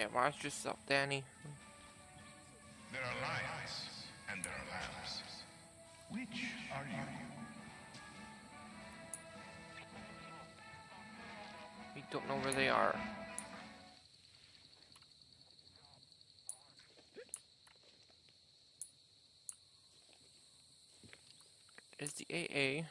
Yeah, watch yourself, Dani. There are lions and there are lambs. Which are you? We don't know where they are. Is the AA.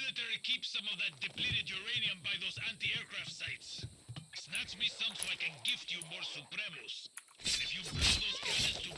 Military keeps some of that depleted uranium by those anti-aircraft sites. Snatch me some so I can gift you more Supremos. And if you blow those to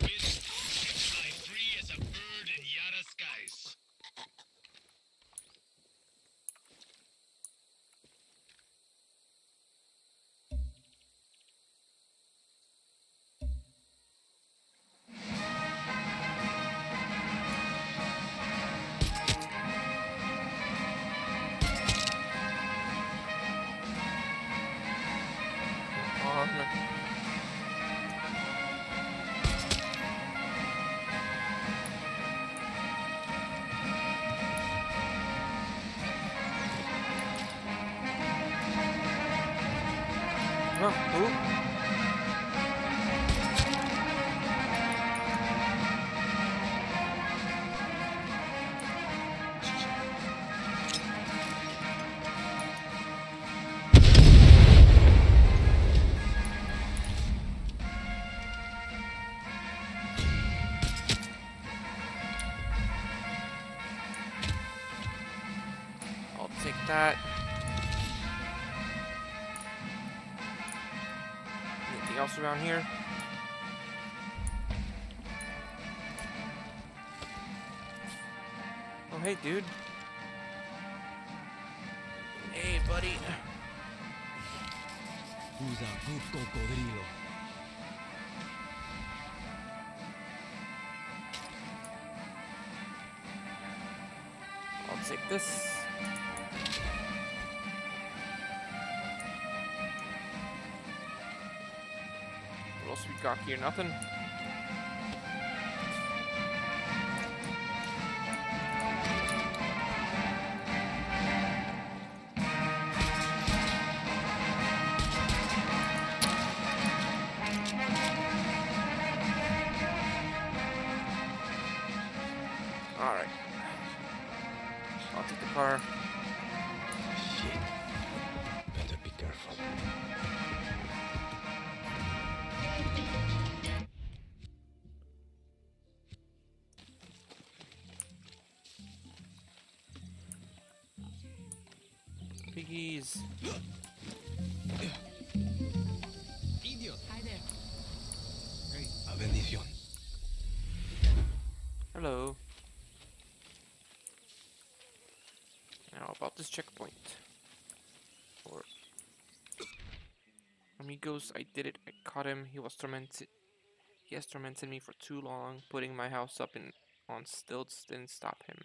Huh, ooh. Take that. Else around here? Oh, hey, dude. Hey, buddy. Who's a good cocodrilo? I'll take this. Else we? Nothing. All right. I'll take the car. Piggies. Idiot. Hi there. Hey, a bendición. Hello. Now about this checkpoint. Or amigos, I did it. I caught him. He was tormented. He has tormented me for too long. Putting my house up in on stilts didn't stop him.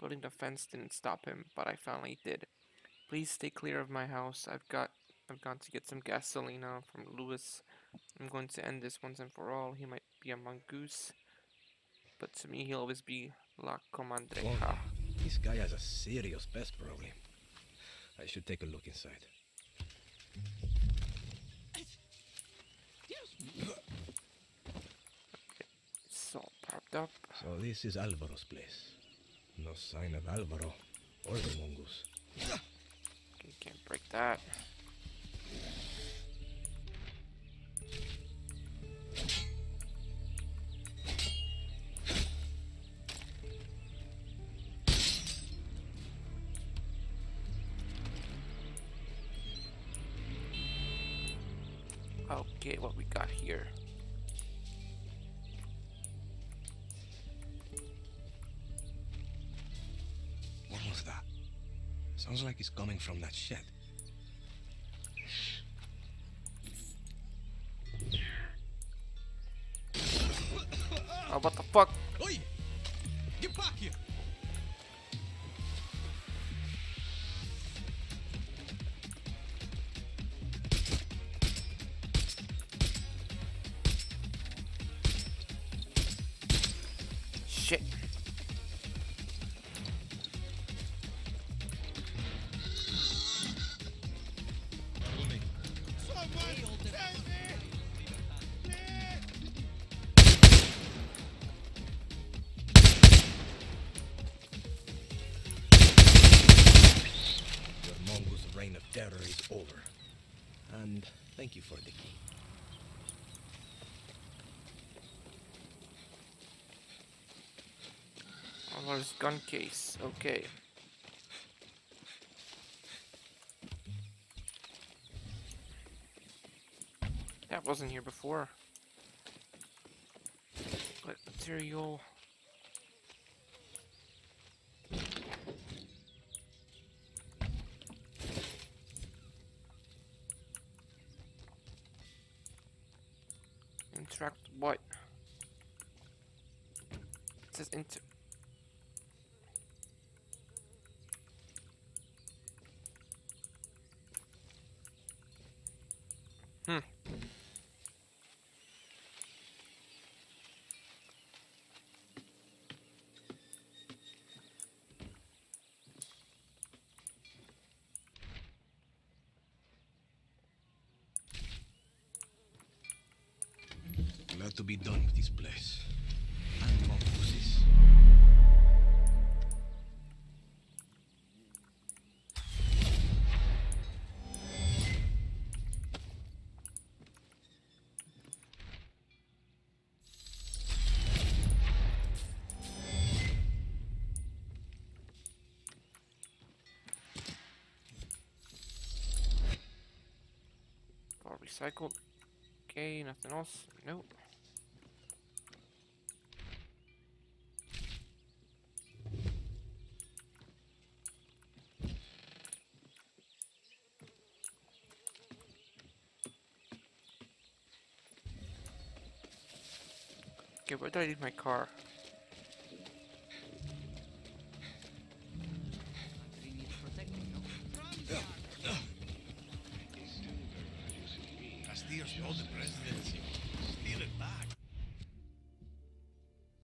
Building the fence didn't stop him, but I finally did. Please stay clear of my house. I've got I've gone to get some gasolina from Lewis. I'm going to end this once and for all. He might be a mongoose, but to me he'll always be La Comadreja. This guy has a serious pest problem. I should take a look inside. It's all propped up. So this is Alvaro's place. No sign of Alvaro or the mongoose. Can't break that. Okay, what we got here? Sounds like it's coming from that shed. Oh, what the fuck? Oi! Get back here! Shit. Terror is over. And thank you for the key. Oliver's gun case. Okay. That wasn't here before. But material. Interact what? It says inter. To be done with this place. And more pussies. Recycled. Okay, nothing else. Nope. Okay, where did I leave my car?